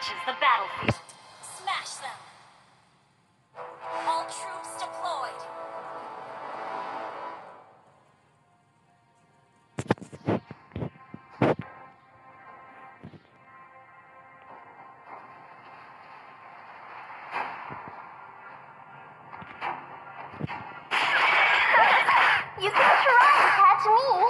reaches the battlefield. Smash them! All troops deployed! you can try to catch me!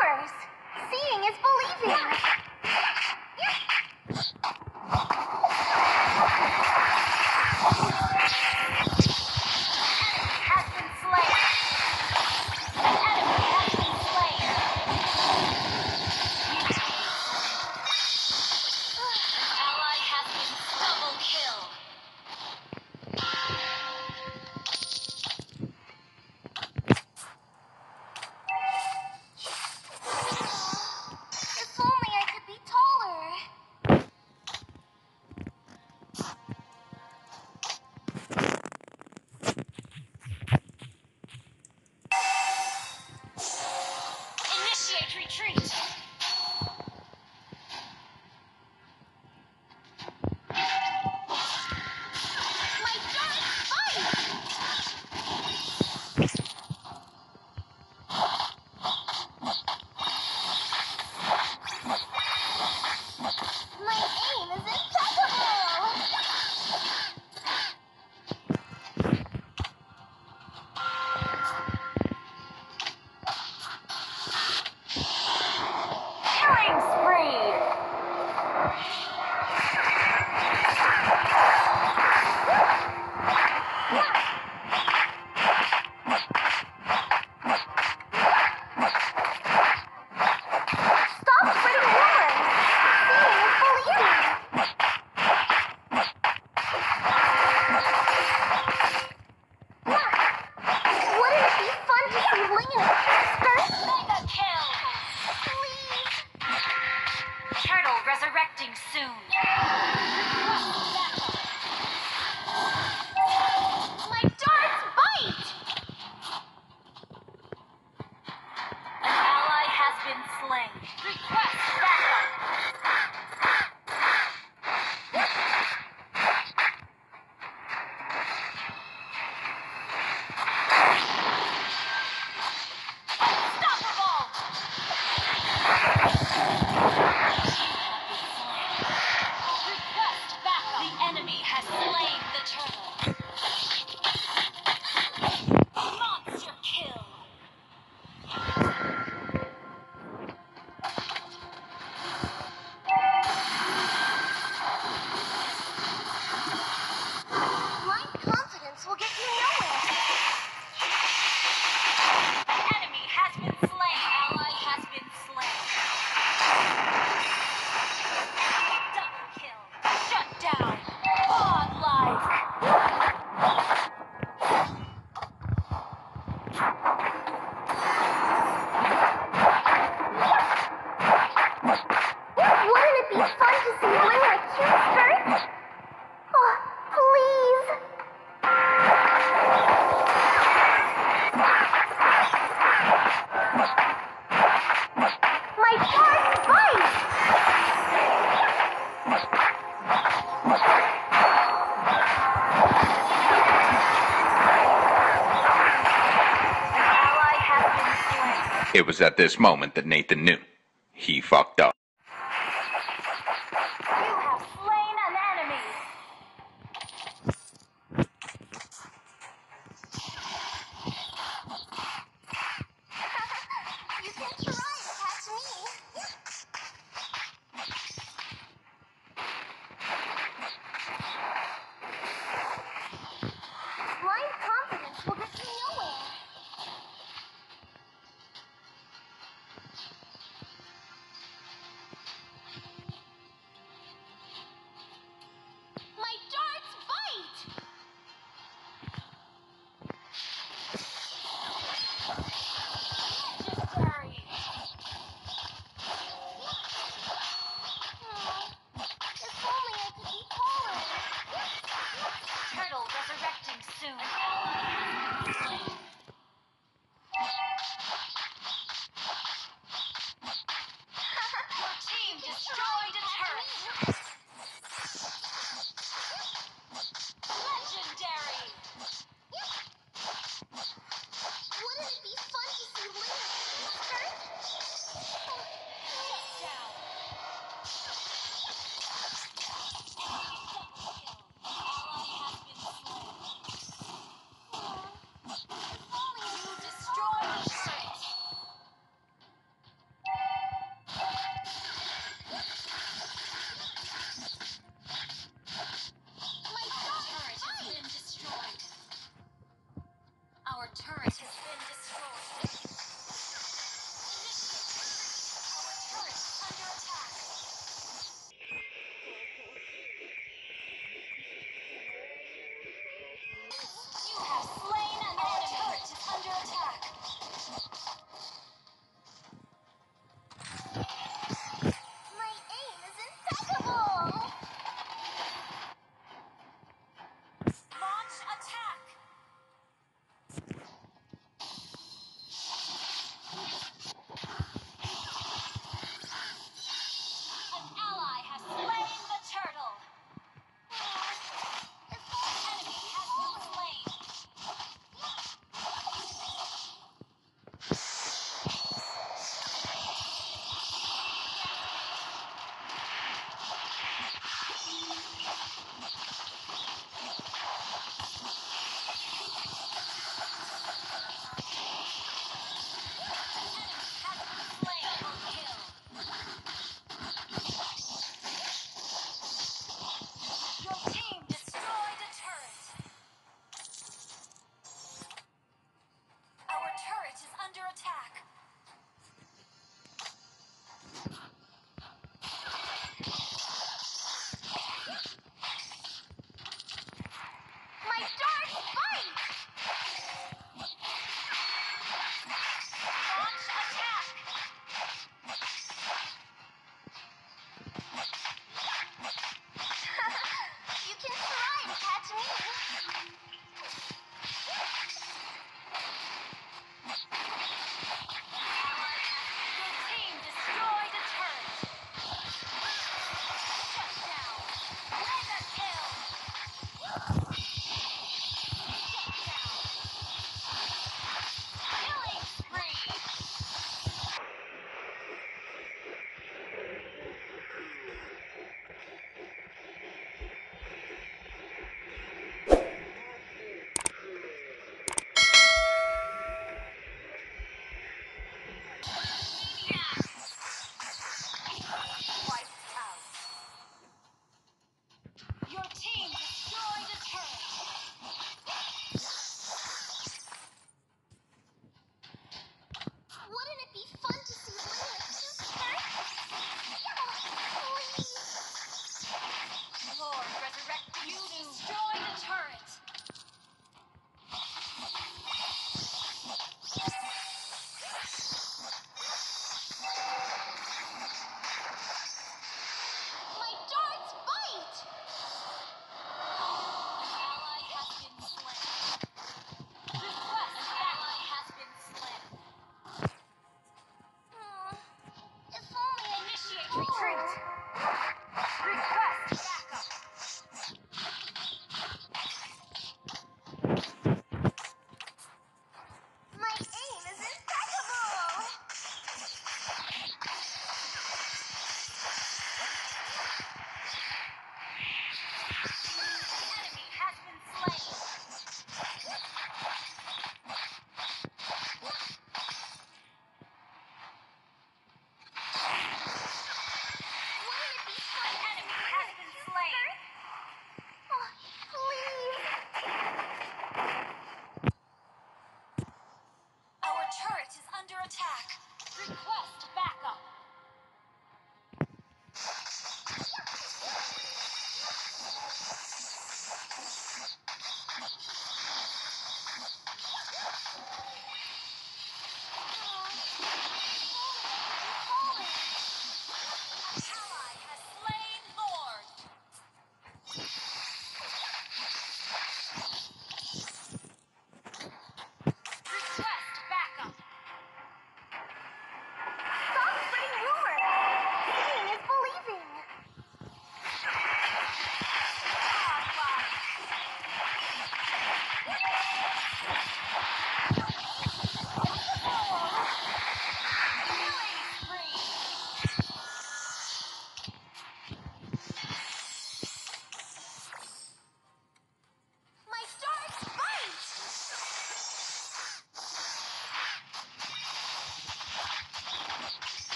Seeing is believing. It was at this moment that Nathan knew. He fucked up.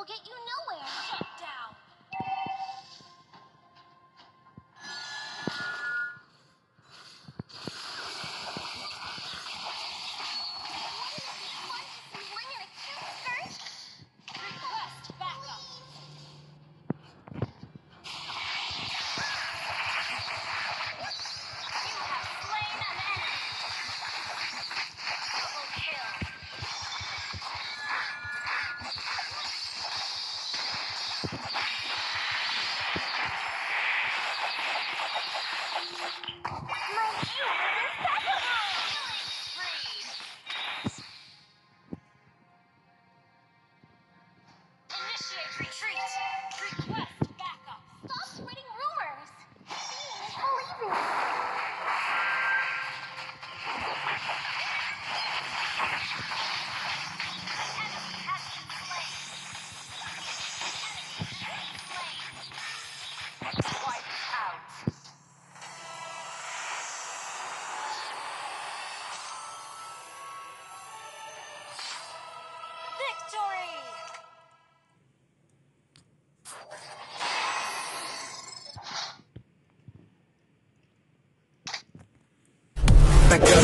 Will get you nowhere.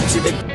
Back up to the